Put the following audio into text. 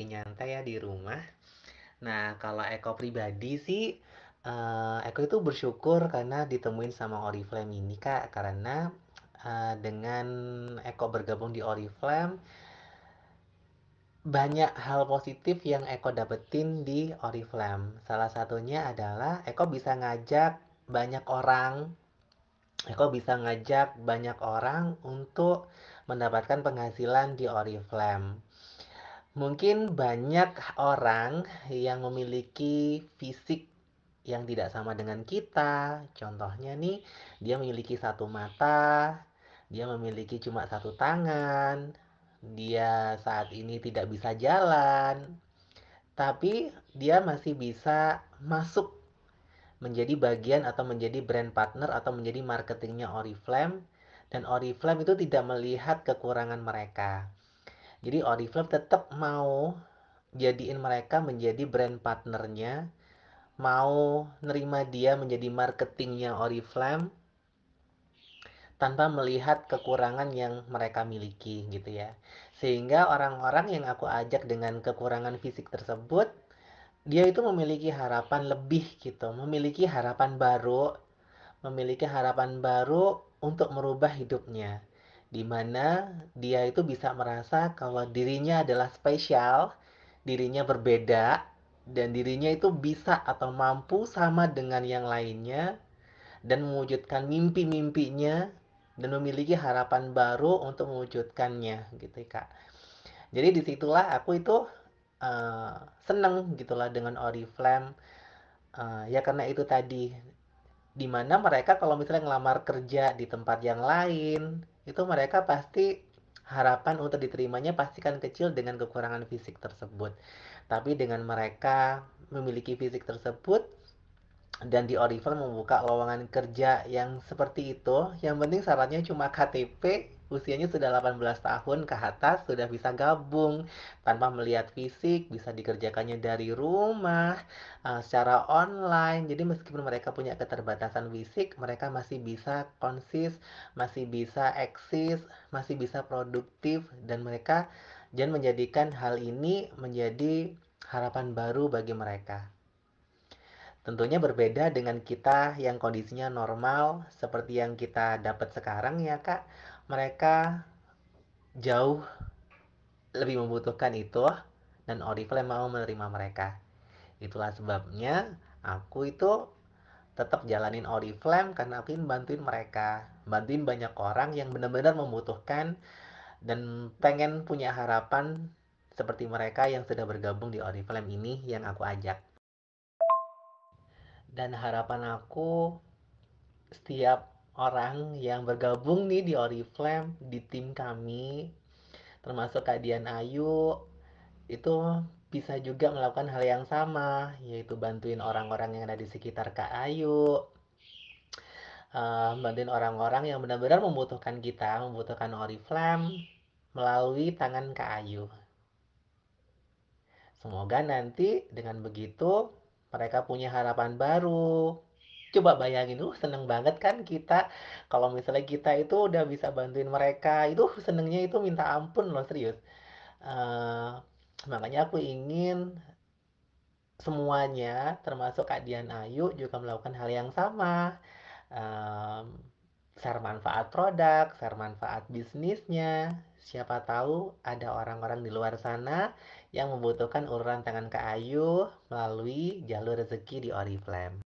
ngopi nyantai ya di rumah. Nah, kalau Eko pribadi sih, eee, Eko itu bersyukur karena ditemuin sama Oriflame ini, Kak. Karena, eee, dengan Eko bergabung di Oriflame banyak hal positif yang Eko dapetin di Oriflame. Salah satunya adalah Eko bisa ngajak banyak orang Eko bisa ngajak banyak orang untuk mendapatkan penghasilan di Oriflame. Mungkin banyak orang yang memiliki fisik yang tidak sama dengan kita. Contohnya nih, dia memiliki satu mata, dia memiliki cuma satu tangan, dia saat ini tidak bisa jalan, tapi dia masih bisa masuk menjadi bagian atau menjadi brand partner atau menjadi marketingnya Oriflame dan Oriflame itu tidak melihat kekurangan mereka. Jadi Oriflame tetap mau jadiin mereka menjadi brand partnernya, mau nerima dia menjadi marketingnya Oriflame tanpa melihat kekurangan yang mereka miliki gitu ya. Sehingga orang-orang yang aku ajak dengan kekurangan fisik tersebut dia itu memiliki harapan lebih gitu, memiliki harapan baru, memiliki harapan baru untuk merubah hidupnya. Di mana dia itu bisa merasa kalau dirinya adalah spesial, dirinya berbeda, dan dirinya itu bisa atau mampu sama dengan yang lainnya, dan mewujudkan mimpi-mimpinya, dan memiliki harapan baru untuk mewujudkannya gitu kak. Jadi di situlah aku itu uh, seneng gitulah dengan Oriflame uh, ya karena itu tadi di mana mereka kalau misalnya ngelamar kerja di tempat yang lain itu mereka pasti harapan untuk diterimanya pasti kan kecil dengan kekurangan fisik tersebut. Tapi dengan mereka memiliki fisik tersebut dan di Oriflame membuka lowongan kerja yang seperti itu yang penting syaratnya cuma KTP usianya sudah 18 tahun ke atas sudah bisa gabung tanpa melihat fisik, bisa dikerjakannya dari rumah, uh, secara online. Jadi meskipun mereka punya keterbatasan fisik, mereka masih bisa konsis, masih bisa eksis, masih bisa produktif dan mereka dan menjadikan hal ini menjadi harapan baru bagi mereka. Tentunya berbeda dengan kita yang kondisinya normal seperti yang kita dapat sekarang ya Kak mereka jauh lebih membutuhkan itu dan Oriflame mau menerima mereka. Itulah sebabnya aku itu tetap jalanin Oriflame karena aku ingin bantuin mereka, bantuin banyak orang yang benar-benar membutuhkan dan pengen punya harapan seperti mereka yang sudah bergabung di Oriflame ini yang aku ajak. Dan harapan aku setiap orang yang bergabung nih di Oriflame di tim kami termasuk Kak Dian Ayu itu bisa juga melakukan hal yang sama yaitu bantuin orang-orang yang ada di sekitar Kak Ayu. Uh, bantuin orang-orang yang benar-benar membutuhkan kita membutuhkan Oriflame melalui tangan Kak Ayu. Semoga nanti dengan begitu mereka punya harapan baru coba bayangin uh seneng banget kan kita. Kalau misalnya kita itu udah bisa bantuin mereka itu senengnya itu minta ampun loh serius. Uh, makanya aku ingin semuanya termasuk Kak Dian Ayu juga melakukan hal yang sama. Um, share manfaat produk share manfaat bisnisnya. Siapa tahu ada orang-orang di luar sana yang membutuhkan uluran tangan Kak Ayu melalui jalur rezeki di Oriflame